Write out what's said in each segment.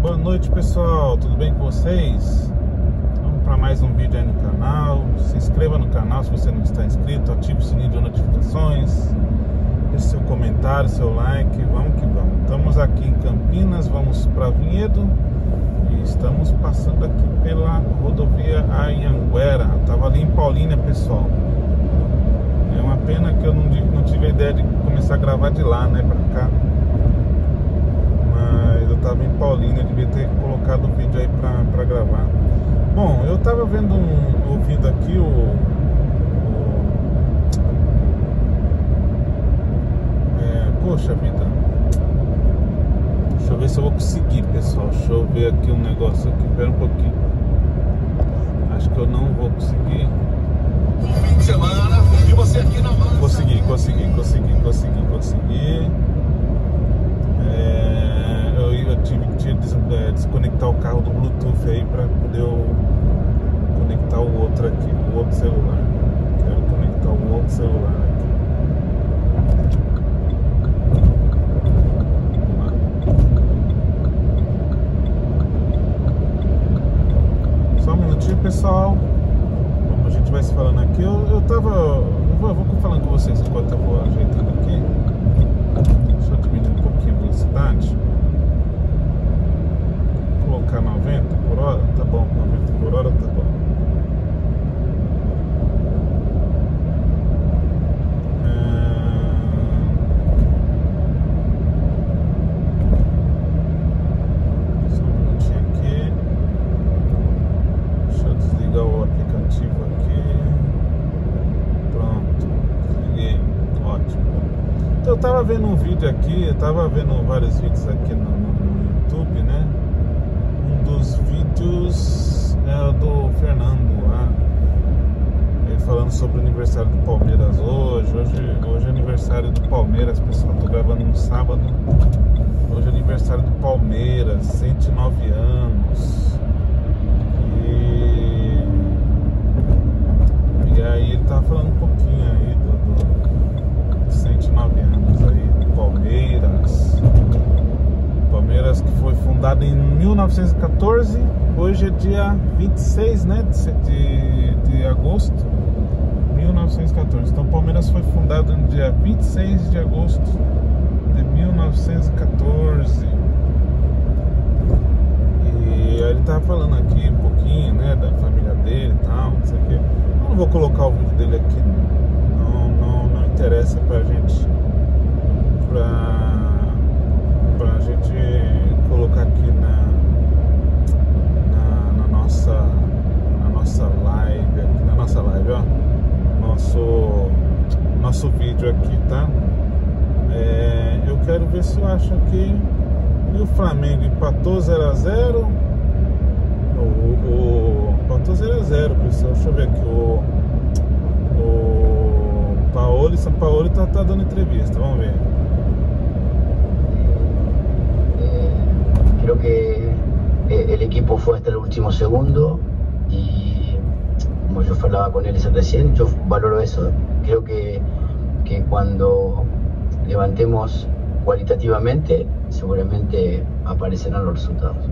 Boa noite pessoal, tudo bem com vocês? Vamos para mais um vídeo aí no canal. Se inscreva no canal se você não está inscrito, ative o sininho de notificações, deixe seu comentário, seu like. Vamos que vamos. Estamos aqui em Campinas, vamos para Vinhedo e estamos passando aqui pela rodovia Anhanguera. Tava ali em Paulínia, pessoal. É uma pena que eu não, não tive a ideia de começar a gravar de lá, né, para cá tava em Paulínia, devia ter colocado o vídeo aí pra, pra gravar. Bom, eu tava vendo um, ouvindo aqui o, o é, poxa vida. Deixa eu ver se eu vou conseguir, pessoal. Deixa eu ver aqui um negócio aqui. Pera um pouquinho. Acho que eu não vou conseguir. Semana, e você aqui na Consegui, consegui, consegui, consegui, consegui. Tive que é, desconectar o carro do Bluetooth aí para poder conectar o outro aqui, o outro celular. Quero conectar o outro celular aqui. Só um minutinho, pessoal. Como a gente vai se falando aqui, eu, eu tava. Eu vou, eu vou falando com vocês enquanto eu vou ajeitando aqui. Deixa eu diminuir um pouquinho a velocidade colocar 90 por hora, tá bom, 90 por hora tá bom. Então, eu tava vendo um vídeo aqui, eu tava vendo vários vídeos aqui no, YouTube, né? dos vídeos é, do Fernando lá. Ele falando sobre o aniversário do Palmeiras hoje. Hoje, hoje é aniversário do Palmeiras, pessoal. Tô gravando no sábado. Hoje é aniversário do Palmeiras, 109 anos. E, e aí ele tava falando um pouquinho aí do, do 109 anos aí do Palmeiras. Palmeiras que foi fundado em 1914, hoje é dia 26 né, de, de agosto 1914. Então Palmeiras foi fundado no dia 26 de agosto de 1914. E ele tava falando aqui um pouquinho, né, da família dele e tal, não sei o que. Eu não vou colocar o vídeo dele aqui, não, não, não interessa pra gente. Pra gente colocar aqui na, na, na, nossa na nossa live, aqui na nossa live, ó, nosso nosso vídeo aqui, tá? É, eu quero ver se eu acho aqui e o Flamengo empatou 0 a 0 o, o empatou 0 a 0 pessoal, deixa eu ver aqui. O o Paulo, São Paulo tá, tá dando entrevista, vamos ver. Creo que eh, el equipo fue hasta el último segundo y como yo hablaba con él recién, yo valoro eso. Creo que, que cuando levantemos cualitativamente, seguramente aparecerão os resultados.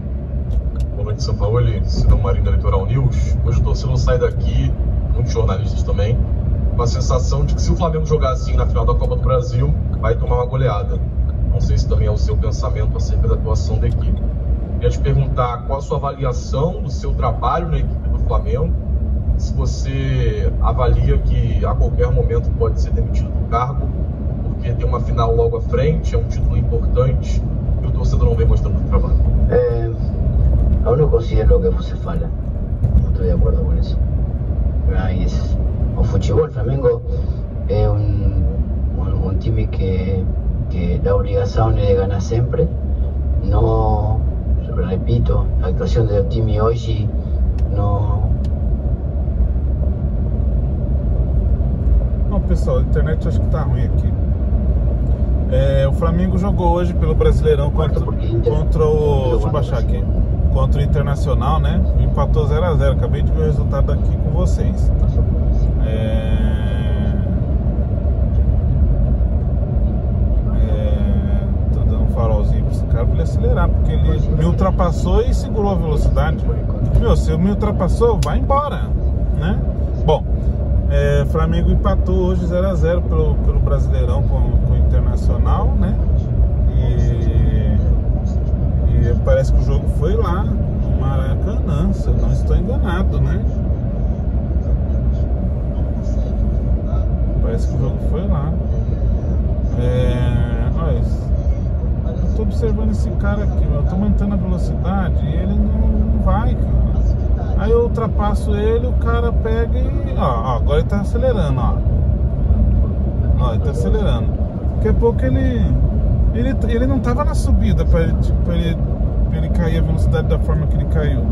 Boa noite, São Paulo. Sidão Marinho da Litoral News. Hoje o torcedor sai daqui, muitos jornalistas também, com a sensação de que se o Flamengo jogar assim na final da Copa do Brasil, vai tomar uma goleada. Não sei se também é o seu pensamento acerca da atuação da equipe. Queria te perguntar qual a sua avaliação do seu trabalho na equipe do Flamengo, se você avalia que a qualquer momento pode ser demitido do cargo, porque tem uma final logo à frente, é um título importante e o torcedor não vem mostrando o trabalho. É, eu não considero que você fala, não estou de acordo com isso. Mas o futebol, Flamengo é um, um, um time que que obligación es de ganar siempre. No, repito, la actuación de Timi hoy no. Não, pessoal, a internet acho que tá ruim aqui. É, o Flamengo jogou hoje pelo Brasileirão contra, contra o. Deixa eu baixar aqui. Contra o Internacional, né? Empatou 0x0. Acabei de ver o resultado aqui com vocês. É. farolzinho cara pra ele acelerar, porque ele me ultrapassou e segurou a velocidade. Meu, se me ultrapassou, vai embora, né? Bom, é, Flamengo empatou hoje 0x0 pelo, pelo Brasileirão com, com o Internacional, né? E, e parece que o jogo foi lá, no Maracanã, se eu não estou enganado, né? Parece que o jogo foi lá. É, olha, eu tô observando esse cara aqui, eu tô aumentando a velocidade e ele não vai, cara. Aí eu ultrapasso ele, o cara pega e. Ó, ó agora ele tá acelerando, ó. Ó, ele tá acelerando. Daqui a pouco ele. Ele, ele não tava na subida pra ele, tipo, pra ele, pra ele cair a velocidade da forma que ele caiu.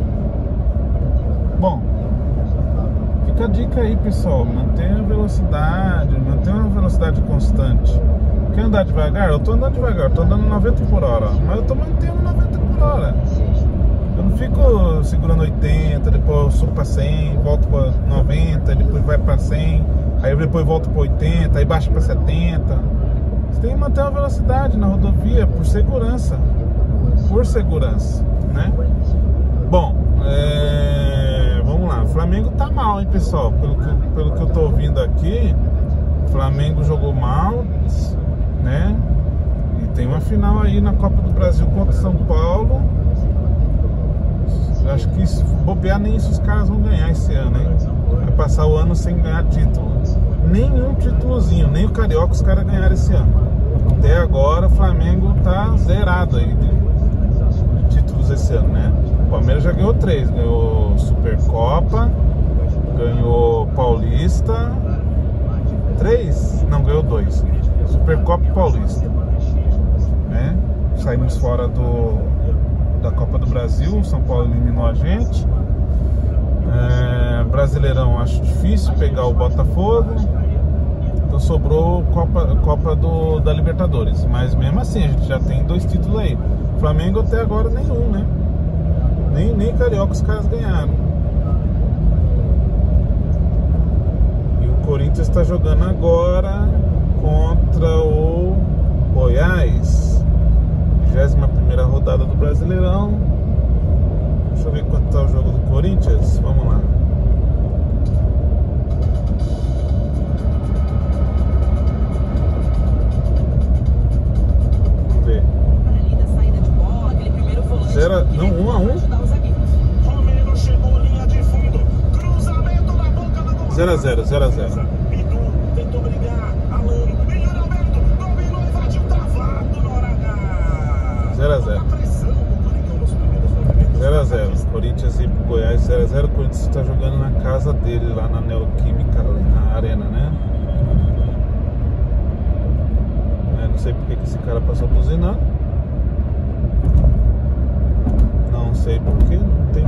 Bom, fica a dica aí, pessoal. Mantenha a velocidade, mantenha uma velocidade constante. Quer andar devagar? Eu tô andando devagar, tô andando 90 por hora, mas eu tô mantendo 90 por hora. Eu não fico segurando 80, depois subo pra 100, volto pra 90, depois vai pra 100, aí depois volto pra 80, aí baixa pra 70. Você tem que manter a velocidade na rodovia por segurança. Por segurança, né? Bom, é... vamos lá. O Flamengo tá mal, hein, pessoal? Pelo que, pelo que eu tô ouvindo aqui, o Flamengo jogou mal, né? E tem uma final aí na Copa do Brasil contra São Paulo acho que se bobear, nem isso os caras vão ganhar esse ano, hein? Vai passar o ano sem ganhar título. Nenhum títulozinho, nem o Carioca os caras ganharam esse ano. Até agora o Flamengo tá zerado aí de, de títulos esse ano, né? O Palmeiras já ganhou três, ganhou Supercopa, ganhou Paulista. Três? Não, ganhou dois. Supercopa e Paulista. Né? Saímos fora do da Copa do Brasil, São Paulo eliminou a gente. É, Brasileirão acho difícil pegar o Botafogo. Então sobrou Copa, Copa do, da Libertadores. Mas mesmo assim, a gente já tem dois títulos aí. Flamengo até agora nenhum, né? Nem, nem Carioca os caras ganharam. E o Corinthians está jogando agora contra o Goiás. 21 rodada do Brasileirão. Deixa eu ver quanto está o jogo do Corinthians. Vamos lá. Vamos ver. Zero, não, 1 um a 1 um. 0 a 0 0 a 0 0x0. 0x0. Corinthians e Goiás 0x0. O Corinthians está jogando na casa dele, lá na Neoquímica, na arena, né? É, não sei porque que esse cara passou buzinando. Não sei porquê, não tem.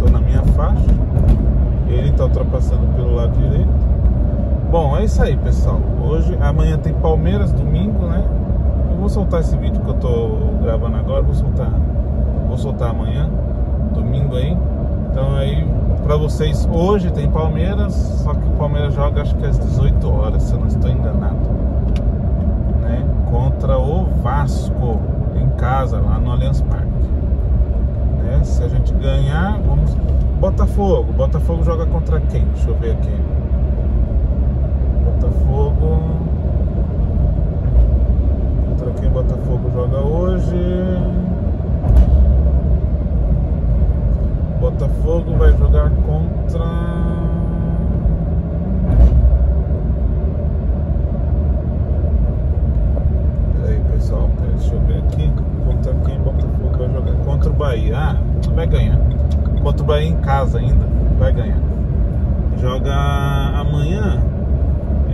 Tô na minha faixa. Ele tá ultrapassando pelo lado direito. Bom, é isso aí, pessoal. Hoje, amanhã tem Palmeiras, domingo, né? Vou soltar esse vídeo que eu tô gravando agora, vou soltar, vou soltar amanhã, domingo aí. Então aí para vocês hoje tem Palmeiras, só que o Palmeiras joga acho que às 18 horas, se eu não estou enganado. Né? Contra o Vasco em casa, lá no Allianz Parque. Né? Se a gente ganhar, vamos Botafogo. Botafogo joga contra quem? Deixa eu ver aqui. Botafogo quem Botafogo joga hoje? Botafogo vai jogar contra. Pessoal, deixa eu ver aqui. Contra quem Botafogo vai jogar? Contra o Bahia. Ah, vai ganhar. Contra o Bahia em casa ainda. Vai ganhar. Joga amanhã.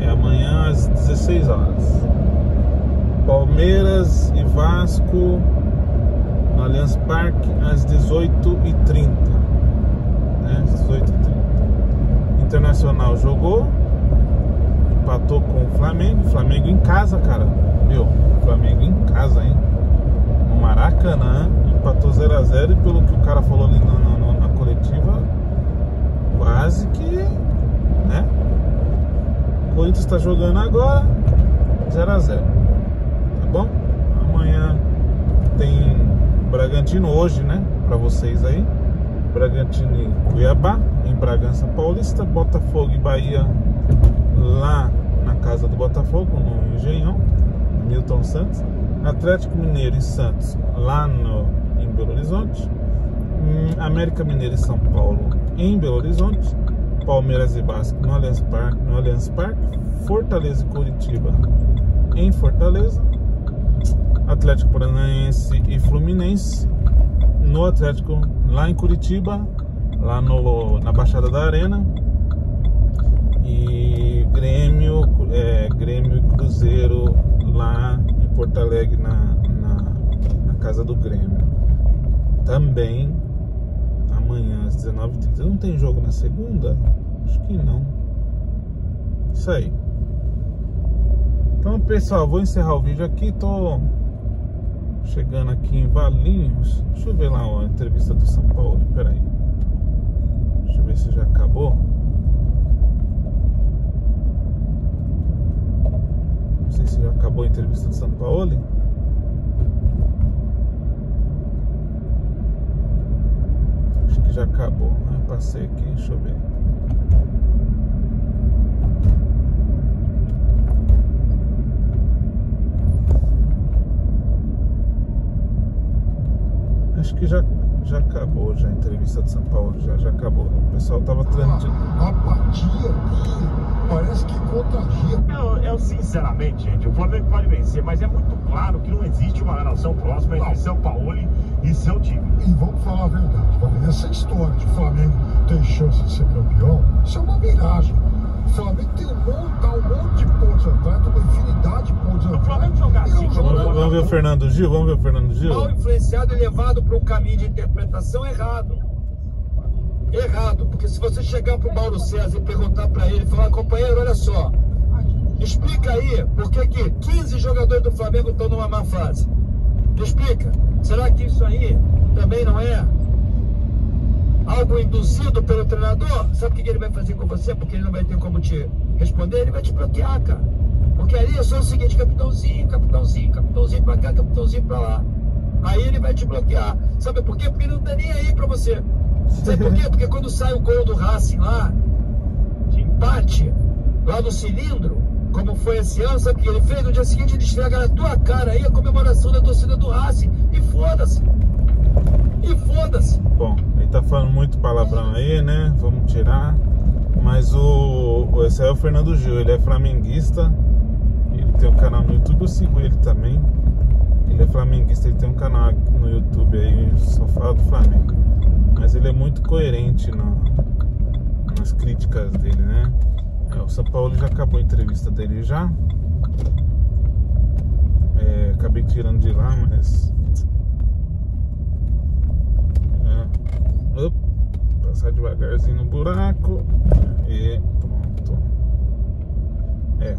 É amanhã às 16 horas. Palmeiras e Vasco no Allianz Parque às 18h30. Né? 18h30. Internacional jogou, empatou com o Flamengo. Flamengo em casa, cara. Meu, Flamengo em casa, hein? No Maracanã, empatou 0x0 e pelo que o cara falou ali na, na, na coletiva, quase que, né? O Corinthians está jogando agora 0x0 bom? Amanhã tem Bragantino hoje, né? Para vocês aí. Bragantino e Cuiabá, em Bragança Paulista, Botafogo e Bahia lá na casa do Botafogo, no Engenhão, Milton Santos. Atlético Mineiro e Santos lá no, em Belo Horizonte. Hum, América Mineiro e São Paulo em Belo Horizonte. Palmeiras e Vasco no Allianz Parque, no Allianz Parque. Fortaleza e Curitiba em Fortaleza. Atlético Paranaense e Fluminense no Atlético lá em Curitiba, lá no, na Baixada da Arena. E Grêmio, é, Grêmio e Cruzeiro lá em Porto Alegre na, na, na casa do Grêmio. Também amanhã às 19h30. Não tem jogo na segunda? Acho que não. Isso aí. Então pessoal, vou encerrar o vídeo aqui. Tô chegando aqui em Valinhos. Deixa eu ver lá a entrevista do São Paulo. Pera aí. Deixa eu ver se já acabou. Não sei se já acabou a entrevista do São Paulo. Acho que já acabou. Eu passei aqui, deixa eu ver. Que já, já acabou já a entrevista de São Paulo, já, já acabou. O pessoal tava transmitindo. A apatia aqui parece que contagia. Eu, eu, sinceramente, gente, o Flamengo pode vencer, mas é muito claro que não existe uma relação próxima entre não. São Paulo e seu time. E vamos falar a verdade, essa história de Flamengo ter chance de ser campeão, isso é uma miragem. O Flamengo tem um monte, tá um monte de pontos atrás, tem uma infinidade de pontos atrás. O Flamengo jogar assim, vamos, vamos ver o Fernando Gil, vamos ver o Fernando Gil. Mal influenciado e levado para um caminho de interpretação errado. Errado, porque se você chegar para o Mauro César e perguntar para ele, falar, companheiro, olha só, explica aí por que, que 15 jogadores do Flamengo estão numa má fase. Explica. Será que isso aí também não é algo induzido pelo treinador, sabe o que ele vai fazer com você? Porque ele não vai ter como te responder, ele vai te bloquear, cara. Porque ali é só o seguinte, capitãozinho, capitãozinho, capitãozinho pra cá, capitãozinho pra lá. Aí ele vai te bloquear. Sabe por quê? Porque ele não tá nem aí pra você. Sabe por quê? Porque quando sai o gol do Racing lá, de empate, lá no cilindro, como foi esse ano, sabe o que ele fez? No dia seguinte ele esfrega na tua cara aí a comemoração da torcida do Racing. E foda-se. E foda-se. Bom, ele tá falando muito palavrão aí, né? Vamos tirar. Mas o. Esse é o Fernando Gil, ele é flamenguista. Ele tem um canal no YouTube, eu sigo ele também. Ele é flamenguista, ele tem um canal no YouTube aí, só fala do Flamengo. Mas ele é muito coerente no, nas críticas dele, né? É, o São Paulo já acabou a entrevista dele já. É, acabei tirando de lá, mas passar devagarzinho no buraco e pronto. É.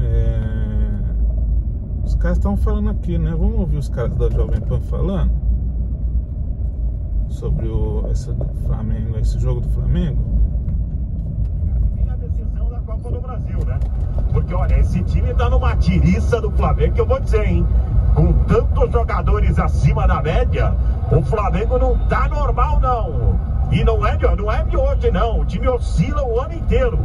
é... Os caras estão falando aqui, né? Vamos ouvir os caras da Jovem Pan falando sobre o esse Flamengo, esse jogo do Flamengo. Tem a decisão da Copa do Brasil, né? Porque olha, esse time tá numa tiriça do Flamengo que eu vou dizer, hein? Com tantos jogadores acima da média, o Flamengo não tá normal, não. E não é, de, não é de hoje, não. O time oscila o ano inteiro.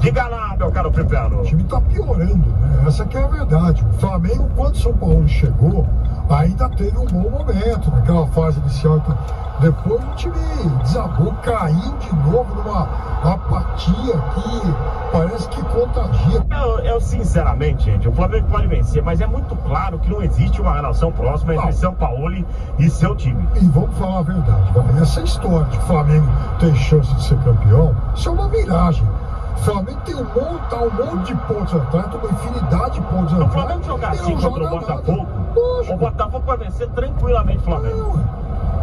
Diga lá, meu caro Pepeno. O time tá piorando, né? Essa é a verdade. O Flamengo, quando São Paulo chegou, ainda teve um bom momento naquela fase inicial. Depois o time desabou, caiu de novo numa apatia que parece que contagia. Eu, eu, sinceramente, gente, o Flamengo pode vencer, mas é muito claro que não existe uma relação próxima entre não. São Paulo e seu time. E vamos falar a verdade, vai. essa história de que o Flamengo tem chance de ser campeão, isso é uma miragem. O Flamengo tem um monte, tá um monte de pontos atrás, uma infinidade de pontos atrás. O Flamengo jogar assim contra o Botafogo, o Botafogo vai vencer tranquilamente o Flamengo.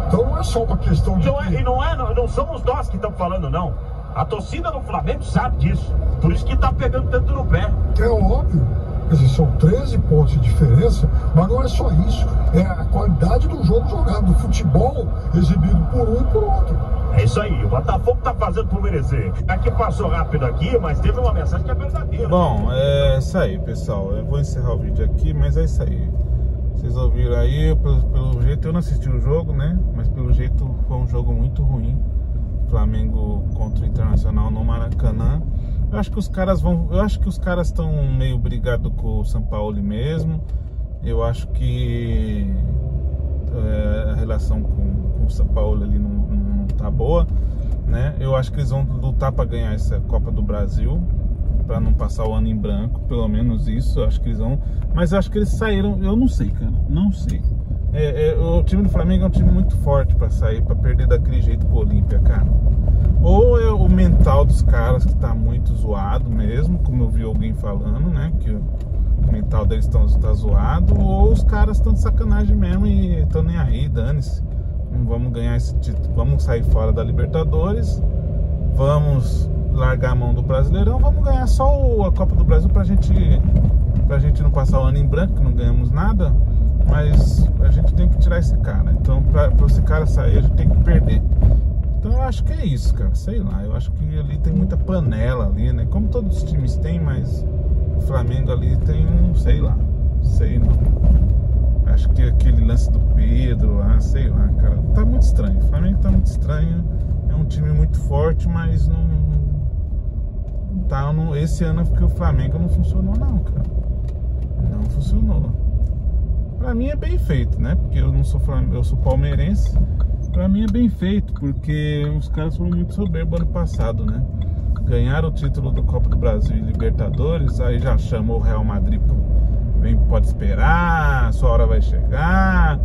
Então não é só uma questão de. Não é, e não, é, não, não somos nós que estamos falando, não. A torcida do Flamengo sabe disso. Por isso que está pegando tanto no pé. É óbvio. Dizer, são 13 pontos de diferença, mas não é só isso. É a qualidade do jogo jogado, do futebol exibido por um e por outro. É isso aí, o Botafogo tá fazendo por merecer. Aqui passou rápido aqui, mas teve uma mensagem que é verdadeira. Bom, é isso aí, pessoal. Eu vou encerrar o vídeo aqui, mas é isso aí. Vocês ouviram aí, pelo, pelo, jeito eu não assisti o jogo, né? Mas pelo jeito foi um jogo muito ruim. Flamengo contra o Internacional no Maracanã. Eu acho que os caras vão. Eu acho que os caras estão meio brigados com o São Paulo mesmo. Eu acho que é, a relação com, com o São Paulo ali não, não, não tá boa. Né? Eu acho que eles vão lutar para ganhar essa Copa do Brasil para não passar o ano em branco, pelo menos isso, acho que eles vão. Mas acho que eles saíram, eu não sei, cara, não sei. É, é, o time do Flamengo é um time muito forte para sair, para perder daquele jeito pro Olímpia, cara. Ou é o mental dos caras que tá muito zoado mesmo, como eu vi alguém falando, né? Que o mental deles tão, tá zoado, ou os caras estão de sacanagem mesmo e estão nem aí, dane-se. Vamos ganhar esse título, vamos sair fora da Libertadores, vamos largar a mão do Brasileirão, vamos ganhar só a Copa do Brasil pra gente, pra gente não passar o ano em branco, que não ganhamos nada. Mas a gente tem que tirar esse cara. Então, pra, pra esse cara sair, a gente tem que perder. Então eu acho que é isso, cara. Sei lá, eu acho que ali tem muita panela ali, né? Como todos os times têm, mas o Flamengo ali tem um, sei lá, sei não. Acho que aquele lance do Pedro lá, sei lá, cara, tá muito estranho. O Flamengo tá muito estranho. É um time muito forte, mas não, tá esse ano porque o Flamengo não funcionou não, cara. Não funcionou. Pra mim é bem feito, né? Porque eu não sou Flamengo, eu sou palmeirense. Pra mim é bem feito, porque os caras foram muito soberbos ano passado, né? Ganharam o título do Copa do Brasil e Libertadores, aí já chamou o Real Madrid vem, pode esperar, sua hora vai chegar.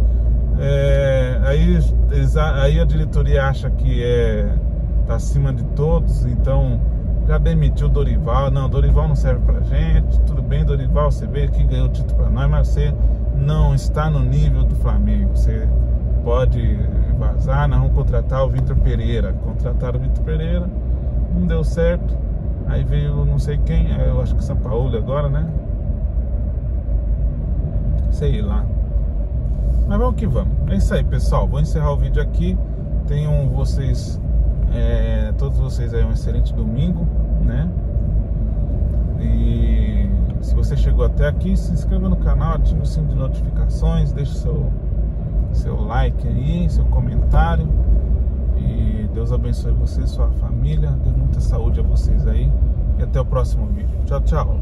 É, aí, eles, aí a diretoria acha que é tá acima de todos, então já demitiu o Dorival. Não, Dorival não serve pra gente. Tudo bem, Dorival, você veio aqui ganhou o título pra nós, mas você não está no nível do Flamengo. Você pode vazar, nós vamos contratar o Vitor Pereira. Contrataram o Vitor Pereira, não deu certo. Aí veio não sei quem, é, eu acho que São Paulo agora, né? Sei lá. Mas vamos que vamos. É isso aí, pessoal. Vou encerrar o vídeo aqui. Tenham vocês é, todos vocês aí um excelente domingo, né? E se você chegou até aqui, se inscreva no canal, ative o sininho de notificações, deixe seu, seu like aí, seu comentário. E Deus abençoe você e sua família, dê muita saúde a vocês aí. E até o próximo vídeo. Tchau, tchau.